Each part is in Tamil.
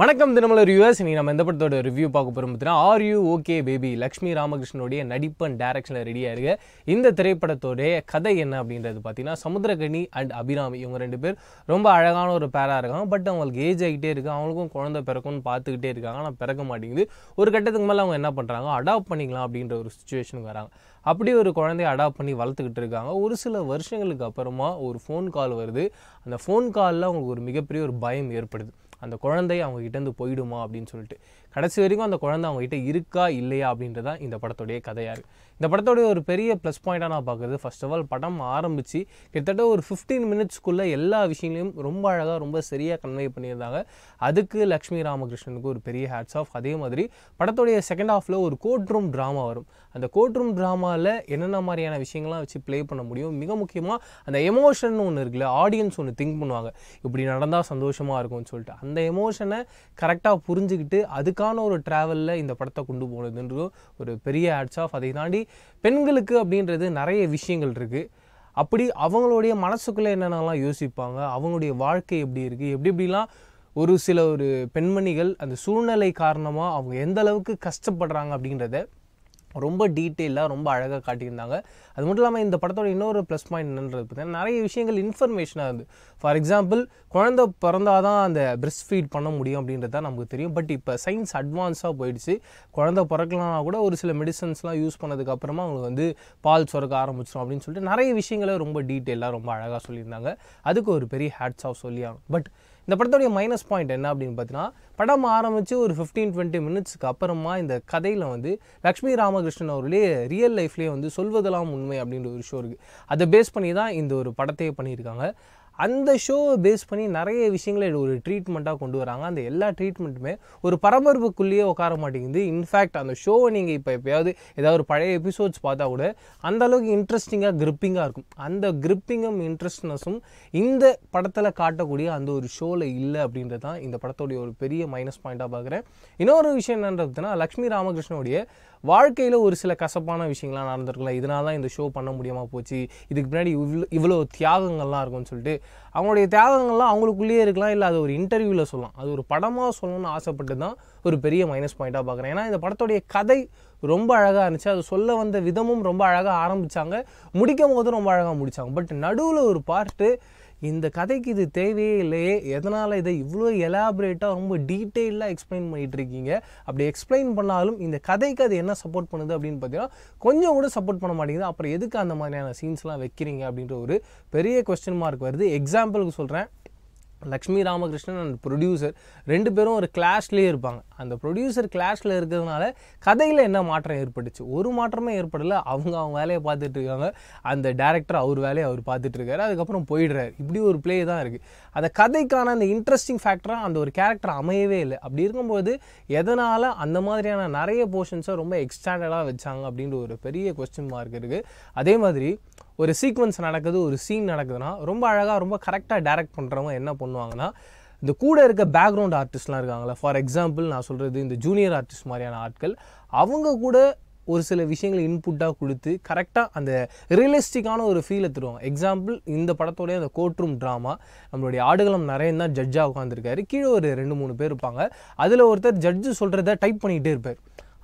வணக்கம் தினமலர் ரிவ்யூஸ் நீ நம்ம எந்த படத்தோட ரிவ்யூ பார்க்க போகிறோம் பார்த்தீங்கன்னா are you okay baby Lakshmi ராமகிருஷ்ணனுடைய நடிப்பன் டேரக்ஷனில் ரெடியாக இருக்கு. இந்த திரைப்படத்தோடைய கதை என்ன அப்படின்றது பார்த்தீங்கன்னா சமுத்திரகனி அண்ட் அபிராமி இவங்க ரெண்டு பேர் ரொம்ப அழகான ஒரு பேராக இருக்காங்க. பட் அவங்களுக்கு ஏஜ் ஆகிட்டே இருக்கு. அவங்களுக்கும் குழந்தை பிறக்கும்னு பார்த்துக்கிட்டே இருக்காங்க. ஆனால் பிறக்க மாட்டேங்குது. ஒரு கட்டத்துக்கு மேலே அவங்க என்ன பண்ணுறாங்க அடாப்ட் பண்ணிக்கலாம் அப்படின்ற ஒரு சுச்சுவேஷனுக்கு வராங்க. அப்படி ஒரு குழந்தைய அடாப்ட் பண்ணி வளர்த்துக்கிட்டு இருக்காங்க. ஒரு சில வருஷங்களுக்கு அப்புறமா ஒரு ஃபோன் கால் வருது. அந்த ஃபோன் காலில் அவங்களுக்கு ஒரு மிகப்பெரிய ஒரு பயம் ஏற்படுது. அந்த குழந்தை அவங்க கிட்டேருந்து போயிடுமா அப்படின்னு சொல்லிட்டு. கடைசி வரைக்கும் அந்த குழந்தை அவங்க கிட்ட இருக்கா இல்லையா அப்படின்றது தான் இந்த படத்துடைய கதையாக இருக்குது இந்த படத்தோடைய ஒரு பெரிய ப்ளஸ் பாயிண்ட்டாக நான் பார்க்குறது ஃபர்ஸ்ட் ஆஃப் ஆல் படம் ஆரம்பித்து கிட்டத்தட்ட ஒரு ஃபிஃப்டீன் மினிட்ஸ்க்குள்ளே எல்லா விஷயங்களையும் ரொம்ப அழகாக ரொம்ப சரியாக கன்வே பண்ணியிருந்தாங்க. அதுக்கு லக்ஷ்மி ராமகிருஷ்ணனுக்கு ஒரு பெரிய ஹேட்ஸ் ஆஃப் அதே மாதிரி படத்துடைய செகண்ட் ஹாஃபில் ஒரு கோர்ட் ரூம் ட்ராமா வரும். அந்த கோர்ட் ரூம் ட்ராமாவில் என்னென்ன மாதிரியான விஷயங்கள்லாம் வச்சு ப்ளே பண்ண முடியும்? மிக முக்கியமாக அந்த எமோஷன் ஒன்று இருக்குல்ல ஆடியன்ஸ் ஒன்று திங்க் பண்ணுவாங்க. இப்படி நடந்தால் சந்தோஷமாக இருக்கும்னு சொல்லிட்டு அந்த எமோஷனை கரெக்டாக புரிஞ்சுக்கிட்டு அதுக்கு அதுக்கான ஒரு ட்ராவலில் இந்த படத்தை கொண்டு போனதுன்றது ஒரு பெரிய ஹேட்ஸ் ஆஃப் அதை தாண்டி பெண்களுக்கு அப்படின்றது நிறைய விஷயங்கள் இருக்குது அப்படி அவங்களுடைய மனசுக்குள்ளே என்னென்னலாம் யோசிப்பாங்க? அவங்களுடைய வாழ்க்கை எப்படி இருக்குது எப்படி எப்படிலாம் ஒரு சில ஒரு பெண்மணிகள் அந்த சூழ்நிலை காரணமாக அவங்க எந்த அளவுக்கு கஷ்டப்படுறாங்க அப்படின்றத ரொம்ப டீட்டெயிலாக ரொம்ப அழகாக காட்டியிருந்தாங்க. அது மட்டும் இல்லாமல் இந்த படத்தோட இன்னொரு ப்ளஸ் பாயிண்ட் என்னன்றது பார்த்தீங்கன்னா நிறைய விஷயங்கள் இன்ஃபர்மேஷனாக இருந்து ஃபார் எக்ஸாம்பிள் குழந்தை பிறந்தாதான் அந்த பிரெஸ்ட் ஃபீட் பண்ண முடியும் அப்படின்றது தான் நமக்கு தெரியும். பட் இப்போ சயின்ஸ் அட்வான்ஸாக போயிடுச்சு. குழந்தை பிறக்கலனா கூட ஒரு சில மெடிசன்ஸ்லாம் யூஸ் பண்ணதுக்கப்புறமா அவங்களுக்கு வந்து பால் சுரக்க ஆரம்பிச்சிடும் அப்படின்னு சொல்லிட்டு நிறைய விஷயங்களை ரொம்ப டீட்டெயிலாக ரொம்ப அழகாக சொல்லியிருந்தாங்க. அதுக்கு ஒரு பெரிய ஹேட்ஸ் ஆஃப் சொல்லி பட் இந்த படத்தோடைய மைனஸ் பாயிண்ட் என்ன அப்படின்னு பார்த்தீங்கன்னா படம் ஆரம்பித்து ஒரு ஃபிஃப்டீன் டுவெண்ட்டி மினிட்ஸ்க்கு அப்புறமா இந்த கதையில் வந்து லக்ஷ்மி ராமகிருஷ்ணன் அவர்களே ரியல் லைஃப்லேயே வந்து சொல்வதெல்லாம் உண்மை அப்படின்ற ஒரு ஷோ இருக்குது அதை பேஸ் பண்ணி தான் இந்த ஒரு படத்தையே பண்ணியிருக்காங்க. அந்த ஷோவை பேஸ் பண்ணி நிறைய விஷயங்களை ஒரு ட்ரீட்மெண்ட்டாக கொண்டு வராங்க. அந்த எல்லா ட்ரீட்மெண்ட்டுமே ஒரு பரபரப்புக்குள்ளேயே உட்கார மாட்டேங்குது. இன்ஃபேக்ட் அந்த ஷோவை நீங்கள் இப்போ எப்பயாவது ஏதாவது ஒரு பழைய எபிசோட்ஸ் பார்த்தா கூட அந்த அளவுக்கு இன்ட்ரெஸ்டிங்காக கிரிப்பிங்காக இருக்கும். அந்த கிரிப்பிங்கும் இன்ட்ரெஸ்ட்னஸும் இந்த படத்தில் காட்டக்கூடிய அந்த ஒரு ஷோவில் இல்லை அப்படின்றது தான் இந்த படத்தோடைய ஒரு பெரிய மைனஸ் பாயிண்ட்டாக பார்க்குறேன். இன்னொரு விஷயம் என்னன்றதுன்னா லக்ஷ்மி ராமகிருஷ்ணனுடைய வாழ்க்கையில் ஒரு சில கசப்பான விஷயங்கள்லாம் நடந்திருக்கலாம் இதனால தான் இந்த ஷோ பண்ண முடியாமல் போச்சு. இதுக்கு பின்னாடி இவ்வளோ இவ்வளோ தியாகங்கள்லாம் இருக்கும்னு சொல்லிட்டு அவங்களுடைய தியாகங்கள்லாம் அவங்களுக்குள்ளேயே இருக்கலாம் இல்லை அது ஒரு இன்டர்வியூவில் சொல்லலாம். அது ஒரு படமாக சொல்லணும்னு ஆசைப்பட்டு தான் ஒரு பெரிய மைனஸ் பாயிண்ட்டாக பார்க்குறேன். ஏன்னா இந்த படத்துடைய கதை ரொம்ப அழகாக இருந்துச்சு. அது சொல்ல வந்த விதமும் ரொம்ப அழகாக ஆரம்பித்தாங்க முடிக்கும் போது ரொம்ப அழகாக முடித்தாங்க பட் நடுவில் ஒரு பார்ட்டு இந்த கதைக்கு இது தேவையே இல்லையே. எதனால் இதை இவ்வளோ எலாபரேட்டாக ரொம்ப டீட்டெயிலாக எக்ஸ்பிளைன் பண்ணிகிட்ருக்கீங்க அப்படி எக்ஸ்பிளைன் பண்ணாலும் இந்த கதைக்கு அது என்ன சப்போர்ட் பண்ணுது அப்படின்னு பார்த்தீங்கன்னா கொஞ்சம் கூட சப்போர்ட் பண்ண மாட்டேங்குது. அப்புறம் எதுக்கு அந்த மாதிரியான சீன்ஸ்லாம் வைக்கிறீங்க அப்படின்ற ஒரு பெரிய கொஸ்டின் மார்க் வருது. எக்ஸாம்பிளுக்கு சொல்கிறேன் லக்ஷ்மி ராமகிருஷ்ணன் அண்ட் ப்ரொடியூசர் ரெண்டு பேரும் ஒரு கிளாஷ்லேயே இருப்பாங்க. அந்த ப்ரொடியூசர் கிளாஷில் இருக்கிறதுனால கதையில் என்ன மாற்றம் ஏற்பட்டுச்சு? ஒரு மாற்றமே ஏற்படலை. அவங்க அவங்க வேலையை பார்த்துட்டு இருக்காங்க. அந்த டேரக்டர் அவர் வேலையை அவர் பார்த்துட்டு இருக்காரு. அதுக்கப்புறம் போயிடுறாரு. இப்படி ஒரு பிளே தான் இருக்குது அந்த கதைக்கான அந்த இன்ட்ரெஸ்டிங் ஃபேக்டராக அந்த ஒரு கேரக்டர் அமையவே இல்லை. அப்படி இருக்கும்போது எதனால் அந்த மாதிரியான நிறைய போர்ஷன்ஸை ரொம்ப எக்ஸ்டாண்டர்டாக வச்சாங்க அப்படின்ற ஒரு பெரிய கொஸ்டின் மார்க் இருக்குது அதே மாதிரி ஒரு சீக்வன்ஸ் நடக்குது ஒரு சீன் நடக்குதுன்னா ரொம்ப அழகாக ரொம்ப கரெக்டாக டைரக்ட் பண்ணுறவங்க என்ன பண்ணுவாங்கன்னா இந்த கூட இருக்க பேக்ரவுண்ட் ஆர்டிஸ்ட்லாம் இருக்காங்களா ஃபார் எக்ஸாம்பிள் நான் சொல்கிறது இந்த ஜூனியர் ஆர்டிஸ்ட் மாதிரியான ஆட்கள் அவங்க கூட ஒரு சில விஷயங்களை இன்புட்டாக கொடுத்து கரெக்டாக அந்த ரியலிஸ்டிக்கான ஒரு ஃபீலை தருவாங்க. எக்ஸாம்பிள் இந்த படத்தோடைய அந்த கோர்ட்ரூம் ட்ராமா நம்மளுடைய ஆடுகளம் நிறைய தான் ஜட்ஜாக உட்காந்துருக்காரு கீழே ஒரு ரெண்டு மூணு பேர் இருப்பாங்க. அதில் ஒருத்தர் ஜட்ஜு சொல்கிறத டைப் பண்ணிகிட்டே இருப்பார்.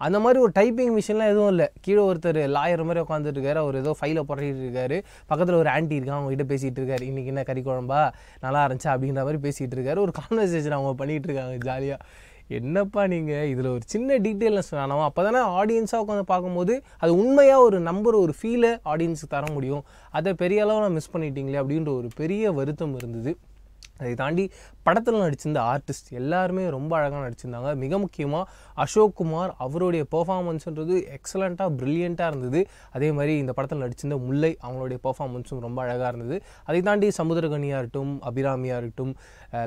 அந்த மாதிரி ஒரு டைப்பிங் மிஷின்லாம் எதுவும் இல்லை. கீழே ஒருத்தர் லாயர் மாதிரி உட்காந்துட்டு இருக்காரு அவர் ஏதோ ஃபைலை புரட்டிட்டு இருக்காரு பக்கத்தில் ஒரு ஆன்ட்டி இருக்கான். அவங்க கிட்ட பேசிகிட்டு இருக்காரு இன்றைக்கி என்ன கறி குழம்பா? நல்லா இருந்துச்சா? அப்படின்ற மாதிரி பேசிகிட்டு இருக்காரு ஒரு கான்வர்சேஷன் அவங்க பண்ணிகிட்டு இருக்காங்க ஜாலியாக என்னப்பா நீங்கள் இதில் ஒரு சின்ன டீட்டெயில்னஸ் வேணாமா அப்போ தானே ஆடியன்ஸாக உட்காந்து பார்க்கும்போது அது உண்மையாக ஒரு நம்பர் ஒரு ஃபீலை ஆடியன்ஸுக்கு தர முடியும். அதை பெரிய அளவு நான் மிஸ் பண்ணிட்டீங்களே அப்படின்ற ஒரு பெரிய வருத்தம் இருந்தது. அதை தாண்டி படத்தில் நடிச்சிருந்த ஆர்டிஸ்ட் எல்லாருமே ரொம்ப அழகாக நடிச்சிருந்தாங்க. மிக முக்கியமாக அசோக் குமார் அவருடைய பெர்ஃபார்மன்ஸ்ன்றது எக்ஸலண்ட்டாக ப்ரில்லியண்ட்டாக இருந்தது. அதே மாதிரி இந்த படத்தில் நடிச்சிருந்த முல்லை அவங்களுடைய பெர்ஃபார்மன்ஸும் ரொம்ப அழகாக இருந்தது. அதை தாண்டி சமுதிரகனியாக இருக்கட்டும் அபிராமியாக இருக்கட்டும்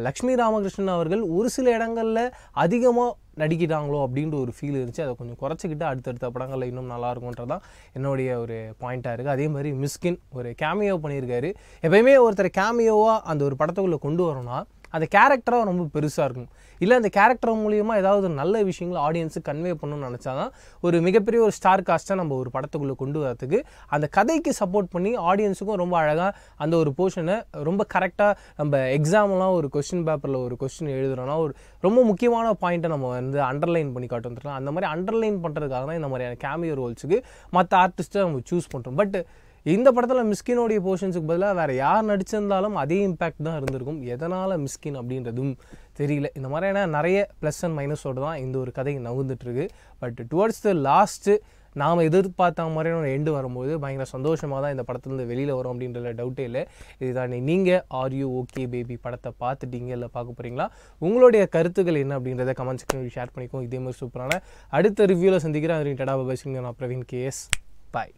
லக்ஷ்மி ராமகிருஷ்ணன் அவர்கள் ஒரு சில இடங்களில் அதிகமாக நடிக்கிறாங்களோ அப்படின்ற ஒரு ஃபீல் இருந்துச்சு. அதை கொஞ்சம் குறைச்சிக்கிட்டு அடுத்தடுத்த படங்களில் இன்னும் நல்லா தான் என்னுடைய ஒரு பாயிண்ட்டாக இருக்குது அதே மாதிரி மிஸ்கின் ஒரு கேமியோ பண்ணியிருக்காரு. எப்பயுமே ஒருத்தர் கேமியோவாக அந்த ஒரு படத்துக்குள்ளே கொண்டு வரோன்னா அந்த கேரக்டராக ரொம்ப பெருசாக இருக்கும் இல்லை அந்த கேரக்டர் மூலியமாக ஏதாவது ஒரு நல்ல விஷயங்களை ஆடியன்ஸுக்கு கன்வே பண்ணணும்னு நினச்சாதான் ஒரு மிகப்பெரிய ஒரு ஸ்டார் காஸ்ட்டை நம்ம ஒரு படத்துக்குள்ளே கொண்டு வரதுக்கு அந்த கதைக்கு சப்போர்ட் பண்ணி ஆடியன்ஸுக்கும் ரொம்ப அழகாக அந்த ஒரு போர்ஷனை ரொம்ப கரெக்டாக நம்ம எக்ஸாம்லாம் ஒரு கொஸ்டின் பேப்பரில் ஒரு கொஸ்டின் எழுதுறோன்னா ஒரு ரொம்ப முக்கியமான பாயிண்ட்டை நம்ம வந்து அண்டர்லைன் பண்ணி காட்டு வந்துடலாம். அந்த மாதிரி அண்டர்லைன் பண்ணுறதுக்காக தான் இந்த மாதிரியான கேமியோ ரோல்ஸுக்கு மற்ற ஆர்டிஸ்ட்டை நம்ம சூஸ் பண்ணுறோம் பட் இந்த படத்தில் மிஸ்கினோடைய போர்ஷன்ஸுக்கு பதிலாக வேறு யார் நடிச்சிருந்தாலும் அதே இம்பேக்ட் தான் இருந்திருக்கும். எதனால் மிஸ்கின் அப்படின்றதும் தெரியல. இந்த மாதிரியான நிறைய ப்ளஸ் அண்ட் மைனஸோடு தான் இந்த ஒரு கதை நவுந்துட்டுருக்கு பட் டுவர்ட்ஸ் த லாஸ்ட்டு நாம் எதிர்பார்த்த மாதிரியான ஒரு எண்டு வரும்போது பயங்கர சந்தோஷமாக தான் இந்த படத்துலேருந்து வெளியில் வரும் அப்படின்றத டவுட்டே இல்லை. இதுதான் நீங்கள் ஆர் யூ ஓகே பேபி படத்தை பார்த்துட்டீங்க இல்லை பார்க்க போகிறீங்களா உங்களுடைய கருத்துக்கள் என்ன அப்படின்றத கமெண்ட் செக்ஷனில் ஷேர் பண்ணிக்கோ. இதே மாதிரி சூப்பரான அடுத்த ரிவ்யூவில் சந்திக்கிறேன். அது டடா பபாய் நான் பிரவீன் கேஎஸ் பாய்